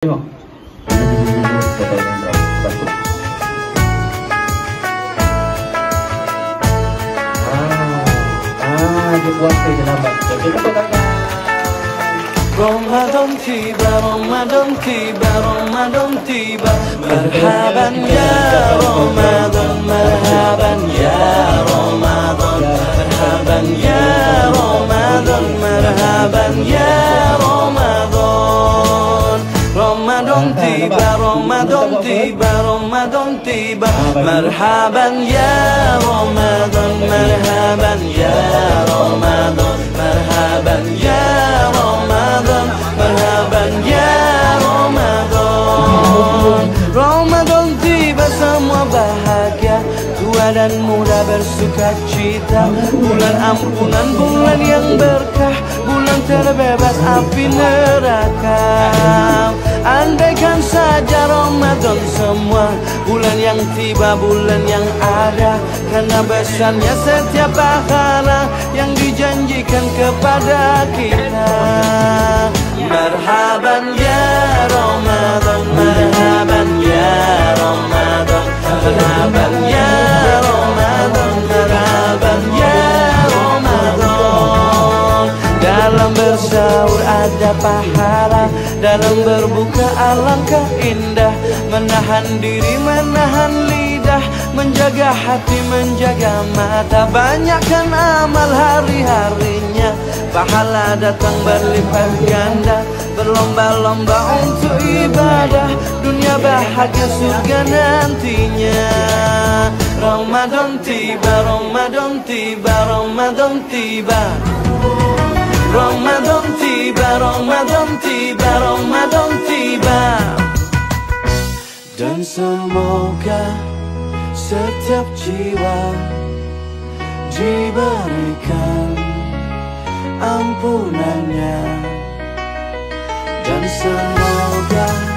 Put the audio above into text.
Tengok. Ah, ah. Ramadan tiba, Ramadan tiba, Ramadan tiba ya Ramadan, tiba, Ramadan tiba, Ramadan tiba. Marhaban ya Ramadan, marhaban ya Ramadan Marhaban ya Ramadan, marhaban ya Ramadan. Ramadan tiba semua bahagia. Tua dan muda bersuka cita. Bulan ampunan, bulan yang berkah. Bulan terbebas api neraka semua Bulan yang tiba, bulan yang ada. Karena besarnya setiap pahala Yang dijanjikan kepada kita Bersahur ada pahala. Dalam berbuka alangkah indah. Menahan diri, menahan lidah. Menjaga hati, menjaga mata. Banyakkan amal hari-harinya. Pahala datang berlipat ganda. Berlomba-lomba untuk ibadah. Dunia bahagia surga nantinya. Ramadan tiba, Ramadan tiba, Ramadan tiba Ramadan tiba, Ramadan tiba, Ramadan tiba. Dan semoga setiap jiwa Diberikan ampunannya. Dan semoga